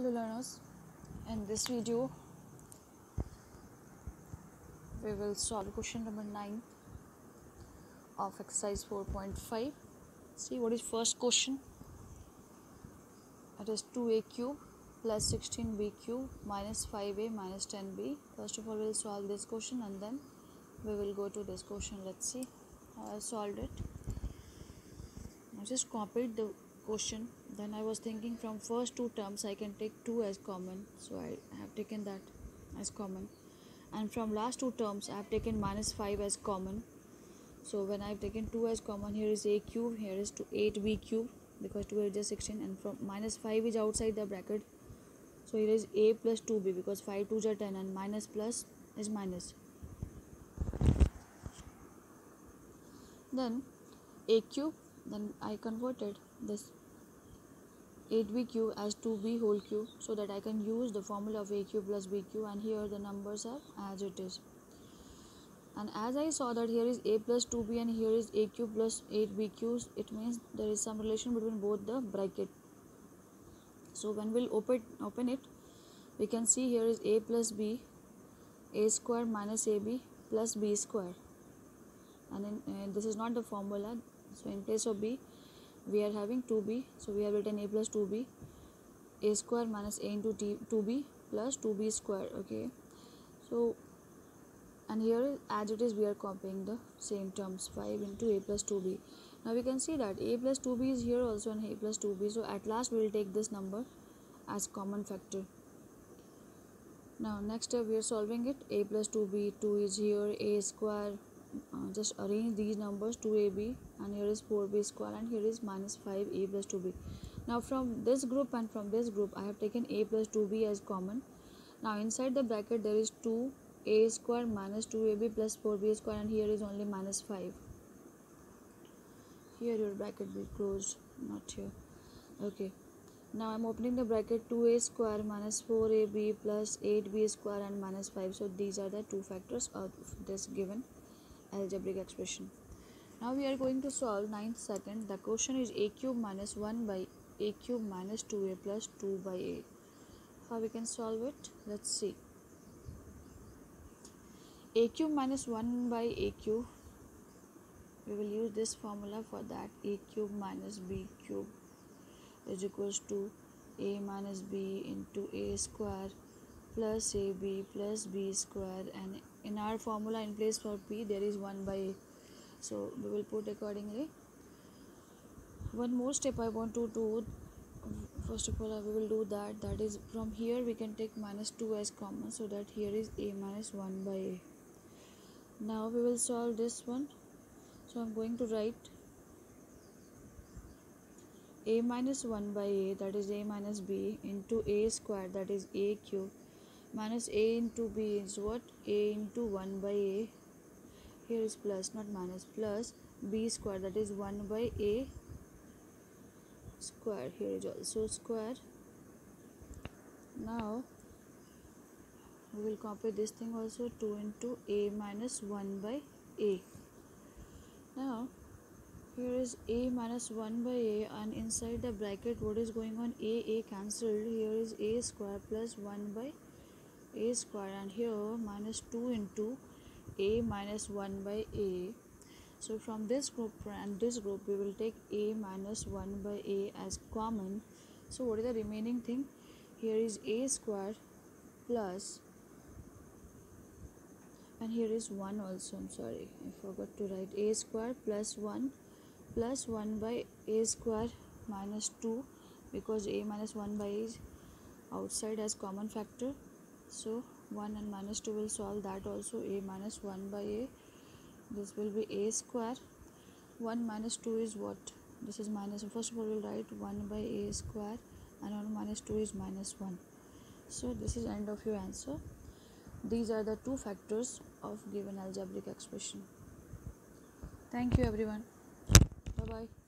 Hello learners, in this video we will solve question number 9 of exercise 4.5. See what is first question? It is 2a cube plus 16b cube minus 5a minus 10b. First of all we will solve this question and then we will go to this question. Let's see how I solved it. I just copied the question then I was thinking from first two terms I can take 2 as common. So I have taken that as common. And from last two terms I have taken minus 5 as common. So when I have taken 2 as common here is a cube here is to 8b cube because 2 is just 16 and from minus 5 is outside the bracket. So here is a plus 2b because 5 2 are 10 and minus plus is minus. Then a cube then I converted this 8b cube as 2b whole cube so that I can use the formula of a cube plus b cube and here the numbers are as it is. And as I saw that here is a plus 2b and here is a cube plus 8b cubes it means there is some relation between both the bracket. So when we'll open open it we can see here is a plus b a square minus ab plus b square. And then uh, this is not the formula. So in place of b we are having 2b so we have written a plus 2b a square minus a into t 2b plus 2b square okay? So and here as it is we are copying the same terms 5 into a plus 2b now we can see that a plus 2b is here also and a plus 2b so at last we will take this number as common factor. Now next step we are solving it. A plus 2b 2 is here a square uh, just arrange these numbers 2ab and here is 4b square and here is minus 5a plus 2b now from this group and from this group I have taken a plus 2b as common. Now inside the bracket there is 2 a square minus 2ab plus 4b square and here is only minus 5 here your bracket will closed not here. Okay. Now I'm opening the bracket 2a square minus 4ab plus 8b square and minus 5 so these are the two factors of this given algebraic expression. Now we are going to solve 9th second. The question is a cube minus 1 by a cube minus 2a plus 2 by a. How we can solve it? Let's see. a cube minus 1 by a cube. We will use this formula for that. a cube minus b cube is equals to a minus b into a square plus ab plus b square and in our formula in place for p there is 1 by a. So we will put accordingly. One more step i want to do. First of all we will do that. That is from here we can take minus 2 as common so that here is a minus 1 by a. Now we will solve this one. So i'm going to write a minus 1 by a that is a minus b into a square that is a cube minus a into b is what? A into 1 by a. Here is plus not minus plus b square that is 1 by a square. Here is also square. Now we will copy this thing also 2 into a minus 1 by a. Now here is a minus 1 by a and inside the bracket what is going on? A a cancelled. Here is a square plus 1 by a square and here minus 2 into a minus 1 by a. So from this group and this group we will take a minus 1 by a as common. So what is the remaining thing? Here is a square plus and here is 1 also I'm sorry I forgot to write a square plus 1 plus 1 by a square minus 2 because a minus 1 by a is outside as common factor so 1 and minus 2 will solve that also. A minus 1 by a. This will be a square. 1 minus 2 is what? This is minus first of all we'll write 1 by a square and 1 minus 2 is minus 1 so this is end of your answer. These are the two factors of given algebraic expression. Thank you everyone. Bye bye